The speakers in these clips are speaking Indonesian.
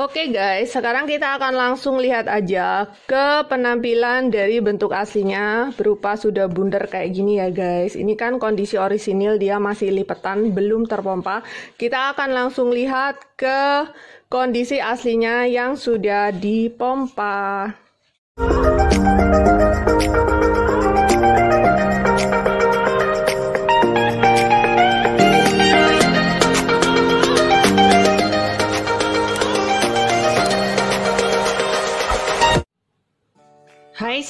Oke guys, sekarang kita akan langsung lihat aja ke penampilan dari bentuk aslinya berupa sudah bundar kayak gini ya guys. Ini kan kondisi orisinil dia masih lipetan, belum terpompa. Kita akan langsung lihat ke kondisi aslinya yang sudah dipompa.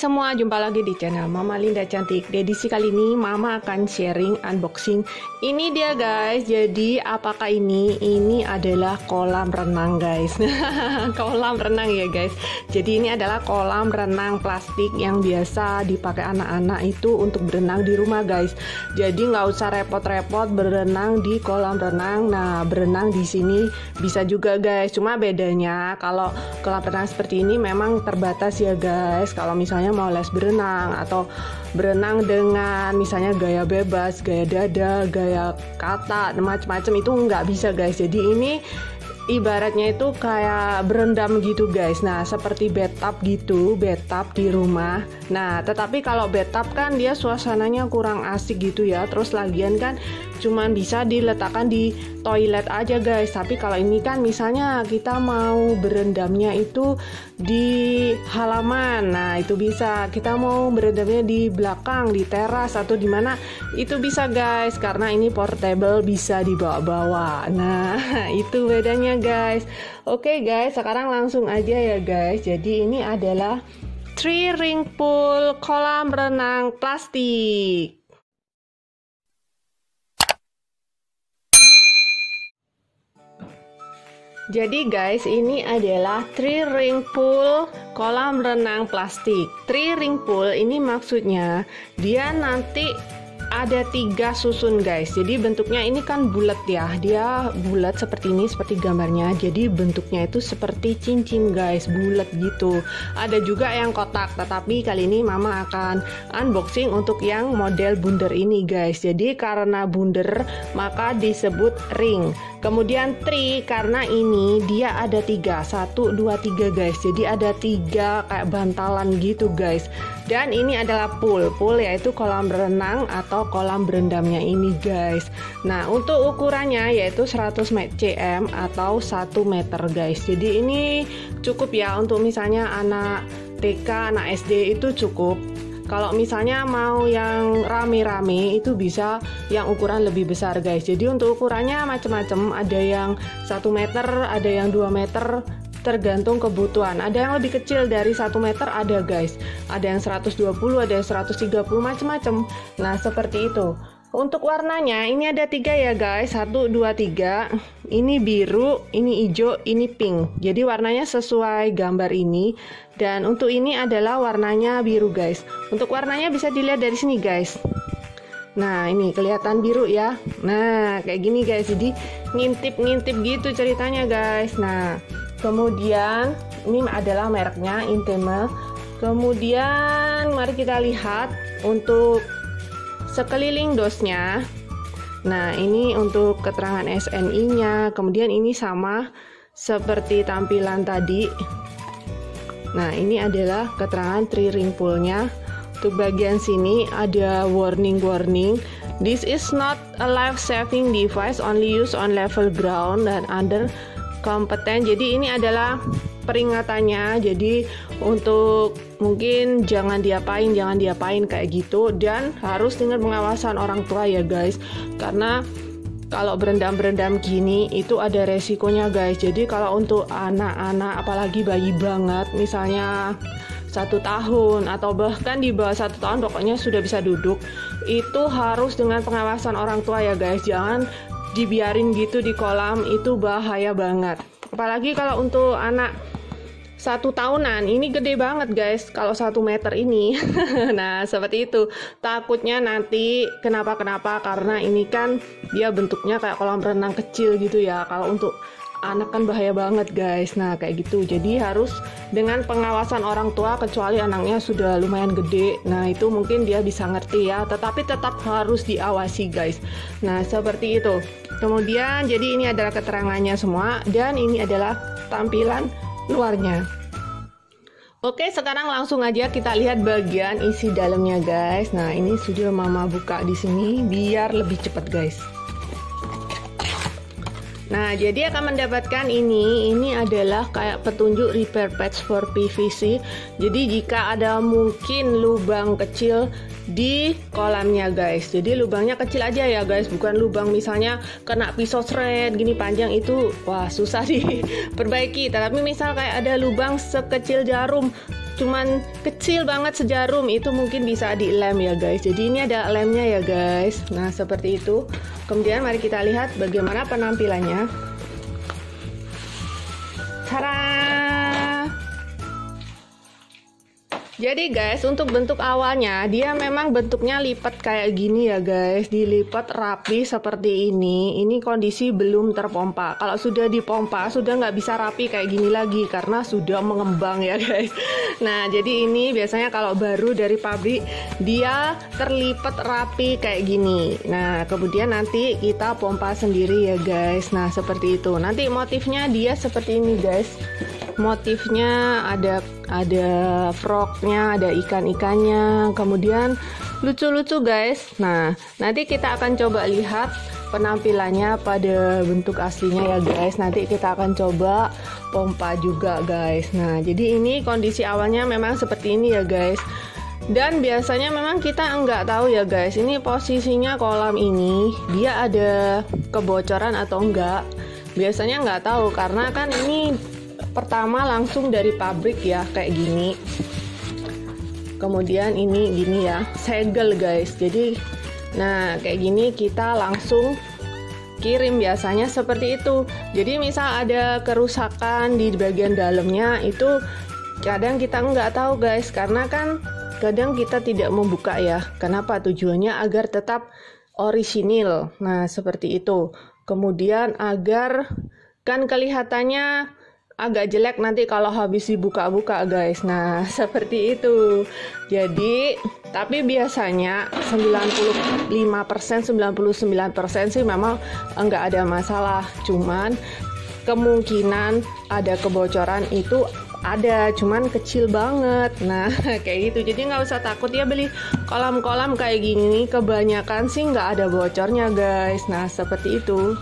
Semua, jumpa lagi di channel Mama Linda Cantik. Di edisi kali ini Mama akan sharing unboxing. Ini dia guys. Jadi apakah ini? Ini adalah kolam renang guys. kolam renang ya guys. Jadi ini adalah kolam renang plastik yang biasa dipakai anak-anak itu untuk berenang di rumah guys. Jadi nggak usah repot-repot berenang di kolam renang. Nah berenang di sini bisa juga guys. Cuma bedanya kalau kolam renang seperti ini memang terbatas ya guys. Kalau misalnya mau les berenang atau berenang dengan misalnya gaya bebas, gaya dada, gaya kata, macam-macam itu nggak bisa guys. Jadi ini ibaratnya itu kayak berendam gitu guys. Nah, seperti bathtub gitu, bathtub di rumah. Nah, tetapi kalau bathtub kan dia suasananya kurang asik gitu ya. Terus lagian kan cuman bisa diletakkan di toilet aja guys. Tapi kalau ini kan misalnya kita mau berendamnya itu di halaman. Nah, itu bisa. Kita mau berendamnya di belakang, di teras atau di mana itu bisa guys karena ini portable bisa dibawa-bawa. Nah, itu bedanya guys. Oke guys, sekarang langsung aja ya guys. Jadi ini adalah three ring pool kolam renang plastik. Jadi guys, ini adalah three ring pool kolam renang plastik. Three ring pool ini maksudnya dia nanti ada tiga susun guys. Jadi bentuknya ini kan bulat ya. Dia bulat seperti ini seperti gambarnya. Jadi bentuknya itu seperti cincin guys. Bulat gitu. Ada juga yang kotak. Tetapi kali ini mama akan unboxing untuk yang model bundar ini guys. Jadi karena bundar maka disebut ring. Kemudian tri karena ini dia ada tiga. Satu dua tiga guys. Jadi ada tiga kayak bantalan gitu guys dan ini adalah pool pool yaitu kolam renang atau kolam berendamnya ini guys. Nah untuk ukurannya yaitu 100 cm atau 1 meter guys. Jadi ini cukup ya untuk misalnya anak TK anak SD itu cukup. Kalau misalnya mau yang rame-rame itu bisa yang ukuran lebih besar guys. Jadi untuk ukurannya macam-macam ada yang 1 meter ada yang 2 meter tergantung kebutuhan. Ada yang lebih kecil dari 1 meter ada guys. Ada yang 120, ada yang 130 macam-macam. Nah, seperti itu. Untuk warnanya ini ada tiga ya guys, satu dua tiga. Ini biru, ini hijau, ini pink. Jadi warnanya sesuai gambar ini. Dan untuk ini adalah warnanya biru guys. Untuk warnanya bisa dilihat dari sini guys. Nah ini kelihatan biru ya. Nah kayak gini guys. Jadi ngintip-ngintip gitu ceritanya guys. Nah kemudian ini adalah mereknya Intema kemudian mari kita lihat untuk sekeliling dosnya. Nah ini untuk keterangan SNI nya kemudian ini sama seperti tampilan tadi. Nah ini adalah keterangan tri ring pullnya untuk bagian sini ada warning-warning. This is not a life-saving device only used on level ground dan under kompeten. Jadi ini adalah peringatannya. Jadi untuk mungkin jangan diapain, jangan diapain kayak gitu dan harus dengan pengawasan orang tua ya guys. Karena kalau berendam-berendam gini itu ada resikonya guys. Jadi kalau untuk anak-anak apalagi bayi banget misalnya satu tahun atau bahkan di bawah satu tahun pokoknya sudah bisa duduk itu harus dengan pengawasan orang tua ya guys jangan dibiarin gitu di kolam itu bahaya banget. Apalagi kalau untuk anak satu tahunan ini gede banget guys kalau satu meter ini. Nah seperti itu. Takutnya nanti kenapa kenapa karena ini kan dia bentuknya kayak kolam renang kecil gitu ya. Kalau untuk anak kan bahaya banget guys. Nah kayak gitu. Jadi harus dengan pengawasan orang tua kecuali anaknya sudah lumayan gede. Nah itu mungkin dia bisa ngerti ya. Tetapi tetap harus diawasi guys. Nah seperti itu. Kemudian jadi ini adalah keterangannya semua. Dan ini adalah tampilan luarnya. Oke, sekarang langsung aja kita lihat bagian isi dalamnya, guys. Nah, ini sudah Mama buka di sini biar lebih cepat, guys. Nah, jadi akan mendapatkan ini. Ini adalah kayak petunjuk repair patch for PVC. Jadi jika ada mungkin lubang kecil di kolamnya guys jadi lubangnya kecil aja ya guys bukan lubang misalnya kena pisau seret gini panjang itu wah susah diperbaiki tapi misal kayak ada lubang sekecil jarum cuman kecil banget sejarum itu mungkin bisa dilem ya guys. Jadi ini ada lemnya ya guys. Nah seperti itu. Kemudian mari kita lihat bagaimana penampilannya Jadi guys, untuk bentuk awalnya dia memang bentuknya lipat kayak gini ya guys, dilipat rapi seperti ini. Ini kondisi belum terpompa. Kalau sudah dipompa, sudah nggak bisa rapi kayak gini lagi karena sudah mengembang ya guys. Nah, jadi ini biasanya kalau baru dari pabrik dia terlipat rapi kayak gini. Nah, kemudian nanti kita pompa sendiri ya guys. Nah, seperti itu. Nanti motifnya dia seperti ini guys motifnya ada ada frognya ada ikan-ikannya. Kemudian lucu-lucu guys. Nah nanti kita akan coba lihat penampilannya pada bentuk aslinya ya guys. Nanti kita akan coba pompa juga guys. Nah jadi ini kondisi awalnya memang seperti ini ya guys. Dan biasanya memang kita nggak tahu ya guys. Ini posisinya kolam ini dia ada kebocoran atau enggak? Biasanya nggak tahu karena kan ini pertama langsung dari pabrik ya kayak gini. Kemudian ini gini ya segel guys. Jadi nah kayak gini kita langsung kirim biasanya seperti itu. Jadi misal ada kerusakan di bagian dalamnya itu kadang kita nggak tahu guys karena kan kadang kita tidak membuka ya. Kenapa? Tujuannya agar tetap orisinil. Nah seperti itu. Kemudian agar kan kelihatannya agak jelek nanti kalau habis dibuka-buka guys. Nah seperti itu. Jadi tapi biasanya 95% 99% sih memang enggak ada masalah. Cuman kemungkinan ada kebocoran itu ada cuman kecil banget. Nah kayak gitu. Jadi nggak usah takut ya beli kolam-kolam kayak gini. Kebanyakan sih nggak ada bocornya guys. Nah seperti itu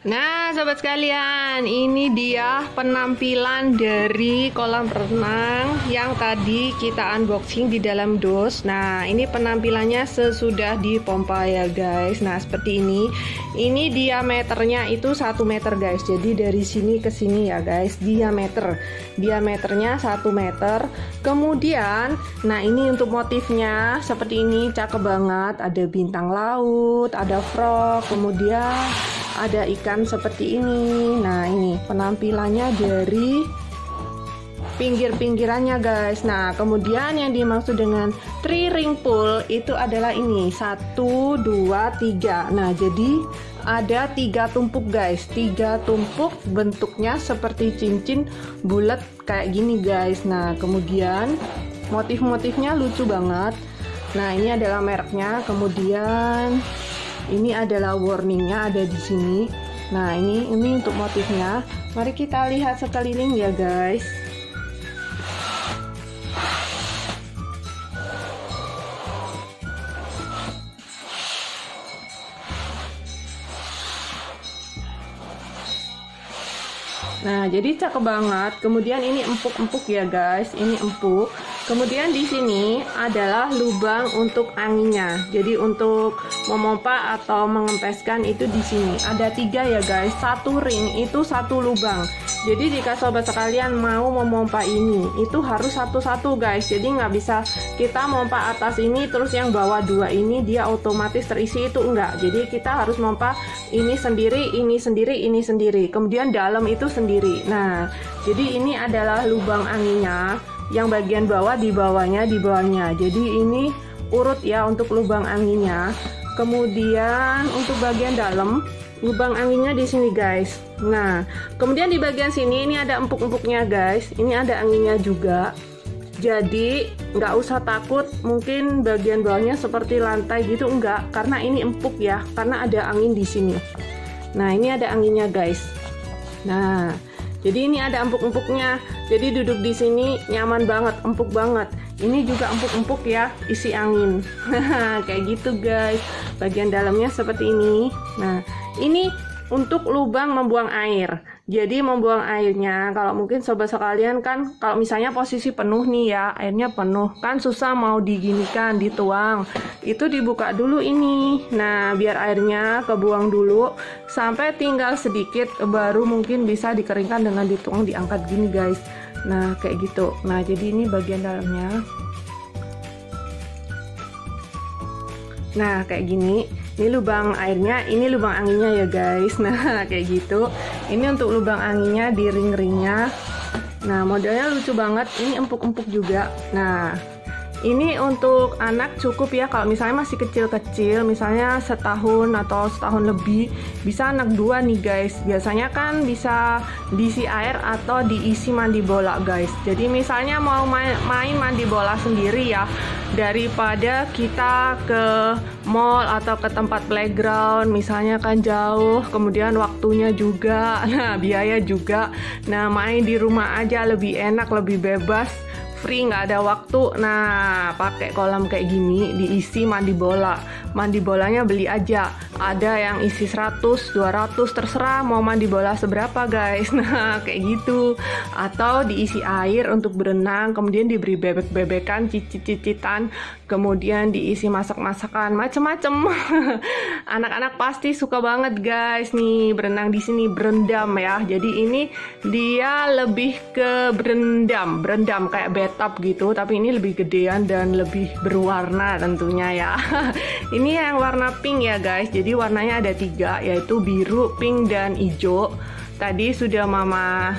Nah, sobat sekalian, ini dia penampilan dari kolam renang yang tadi kita unboxing di dalam dos. Nah, ini penampilannya sesudah dipompa ya, guys. Nah, seperti ini. Ini diameternya itu satu meter, guys. Jadi dari sini ke sini ya, guys, diameter. Diameternya satu meter. Kemudian, nah ini untuk motifnya seperti ini, cakep banget. Ada bintang laut, ada frog, kemudian ada ikan seperti ini. Nah ini penampilannya dari pinggir-pinggirannya guys. Nah kemudian yang dimaksud dengan three ring pool itu adalah ini. Satu dua tiga. Nah jadi ada tiga tumpuk guys. Tiga tumpuk bentuknya seperti cincin bulat kayak gini guys. Nah kemudian motif-motifnya lucu banget. Nah ini adalah mereknya. Kemudian ini adalah warningnya ada di sini nah ini ini untuk motifnya mari kita lihat sekeliling ya guys Nah, jadi cakep banget. Kemudian ini empuk-empuk ya, guys. Ini empuk. Kemudian di sini adalah lubang untuk anginnya. Jadi untuk memompa atau mengempeskan itu di sini. Ada tiga ya guys. Satu ring itu satu lubang. Jadi jika sobat sekalian mau memompa ini, itu harus satu-satu guys. Jadi nggak bisa kita mompa atas ini terus yang bawah dua ini dia otomatis terisi itu enggak. Jadi kita harus mompa ini sendiri, ini sendiri, ini sendiri. Kemudian dalam itu sendiri. Nah, jadi ini adalah lubang anginnya yang bagian bawah di bawahnya di bawahnya. Jadi ini urut ya untuk lubang anginnya. Kemudian untuk bagian dalam lubang anginnya di sini guys. Nah kemudian di bagian sini ini ada empuk-empuknya guys. Ini ada anginnya juga. Jadi nggak usah takut. Mungkin bagian bawahnya seperti lantai gitu enggak karena ini empuk ya karena ada angin di sini. Nah ini ada anginnya guys. Nah jadi ini ada empuk-empuknya. Jadi duduk di sini nyaman banget empuk banget. Ini juga empuk-empuk ya isi angin. Kayak gitu guys. Bagian dalamnya seperti ini. Nah ini untuk lubang membuang air. Jadi membuang airnya, kalau mungkin sobat sekalian kan, kalau misalnya posisi penuh nih ya, airnya penuh, kan susah mau diginikan, dituang. Itu dibuka dulu ini. Nah, biar airnya kebuang dulu, sampai tinggal sedikit, baru mungkin bisa dikeringkan dengan dituang, diangkat gini guys. Nah, kayak gitu. Nah, jadi ini bagian dalamnya. Nah, kayak gini ini lubang airnya ini lubang anginnya ya guys. Nah kayak gitu. Ini untuk lubang anginnya di ring-ringnya. Nah modelnya lucu banget. Ini empuk-empuk juga. Nah ini untuk anak cukup ya kalau misalnya masih kecil-kecil misalnya setahun atau setahun lebih bisa anak dua nih guys. Biasanya kan bisa diisi air atau diisi mandi bola guys. Jadi misalnya mau main, mandi bola sendiri ya daripada kita ke mall atau ke tempat playground misalnya kan jauh kemudian waktunya juga nah biaya juga. Nah main di rumah aja lebih enak lebih bebas free nggak ada waktu. Nah pakai kolam kayak gini diisi mandi bola. Mandi bolanya beli aja ada yang isi 100 200 terserah mau mandi bola seberapa guys. Nah kayak gitu. Atau diisi air untuk berenang kemudian diberi bebek-bebekan cicit-cicitan kemudian diisi masak-masakan macem-macem. Anak-anak pasti suka banget guys nih berenang di sini berendam ya. Jadi ini dia lebih ke berendam berendam kayak bathtub gitu. Tapi ini lebih gedean dan lebih berwarna tentunya ya. Ini yang warna pink ya guys. Jadi warnanya ada tiga yaitu biru pink dan hijau. Tadi sudah mama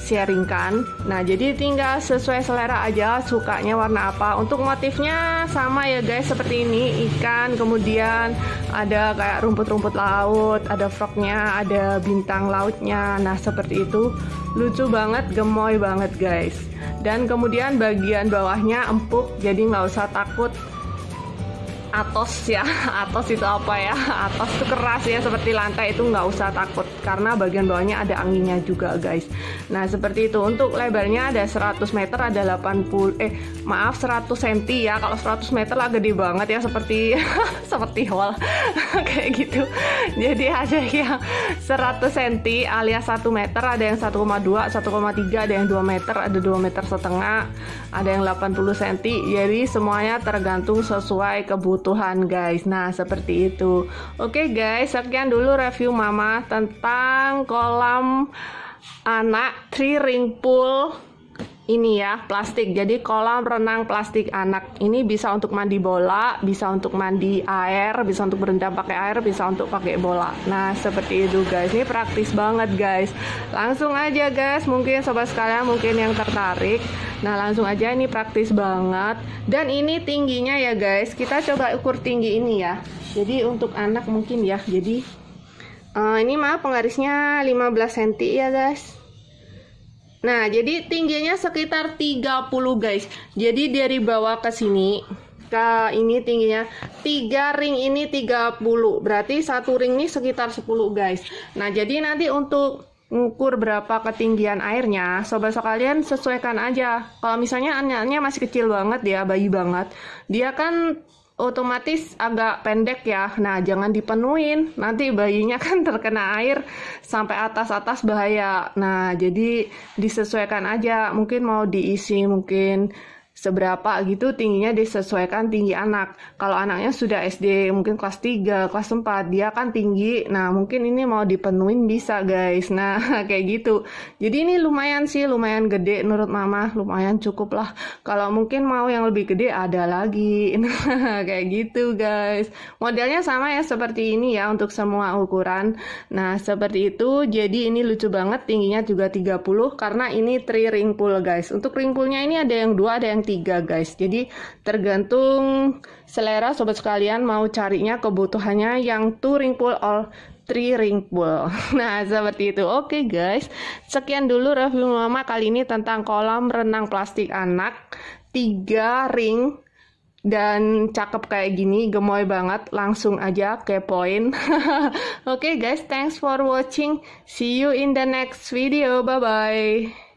sharingkan. Nah jadi tinggal sesuai selera aja sukanya warna apa. Untuk motifnya sama ya guys seperti ini. Ikan kemudian ada kayak rumput-rumput laut ada frognya ada bintang lautnya. Nah seperti itu. Lucu banget gemoy banget guys. Dan kemudian bagian bawahnya empuk jadi nggak usah takut atos ya atos itu apa ya? Atos itu keras ya seperti lantai itu nggak usah takut karena bagian bawahnya ada anginnya juga guys. Nah seperti itu. Untuk lebarnya ada 100 meter ada 80 eh maaf 100 cm ya. Kalau 100 meter lah gede banget ya seperti seperti hall. Kayak gitu. Jadi ada yang 100 cm alias 1 meter ada yang 1,2 1,3 ada yang 2 meter ada 2 meter setengah ada yang 80 cm jadi semuanya tergantung sesuai kebutuhan guys. Nah seperti itu. Oke guys sekian dulu review mama tentang kolam anak three ring pool. Ini ya plastik. Jadi kolam renang plastik anak. Ini bisa untuk mandi bola bisa untuk mandi air bisa untuk berendam pakai air bisa untuk pakai bola. Nah seperti itu guys. Ini praktis banget guys. Langsung aja guys. Mungkin sobat sekalian mungkin yang tertarik. Nah langsung aja. Ini praktis banget. Dan ini tingginya ya guys. Kita coba ukur tinggi ini ya. Jadi untuk anak mungkin ya. Jadi uh, ini maaf penggarisnya 15 cm ya guys. Nah jadi tingginya sekitar 30 guys. Jadi dari bawah ke sini ke ini tingginya. 3 ring ini 30 berarti satu ring ini sekitar 10 guys. Nah jadi nanti untuk ngukur berapa ketinggian airnya, sobat sekalian sesuaikan aja. Kalau misalnya anaknya masih kecil banget ya, bayi banget, dia kan otomatis agak pendek ya. Nah, jangan dipenuhin. Nanti bayinya kan terkena air sampai atas-atas bahaya. Nah, jadi disesuaikan aja. Mungkin mau diisi mungkin seberapa gitu tingginya disesuaikan tinggi anak. Kalau anaknya sudah SD mungkin kelas 3, kelas 4, dia kan tinggi. Nah, mungkin ini mau dipenuhin bisa, guys. Nah, kayak gitu. Jadi ini lumayan sih, lumayan gede menurut mama, lumayan cukup lah. Kalau mungkin mau yang lebih gede ada lagi. Nah, kayak gitu, guys. Modelnya sama ya seperti ini ya untuk semua ukuran. Nah, seperti itu. Jadi ini lucu banget, tingginya juga 30 karena ini three ring pool, guys. Untuk ring poolnya ini ada yang dua, ada yang tiga guys jadi tergantung selera sobat sekalian mau carinya kebutuhannya yang two ring pool or three ring pool nah seperti itu oke okay, guys sekian dulu review mama kali ini tentang kolam renang plastik anak tiga ring dan cakep kayak gini, gemoy banget, langsung aja kepoin. Oke okay guys, thanks for watching. See you in the next video. Bye-bye.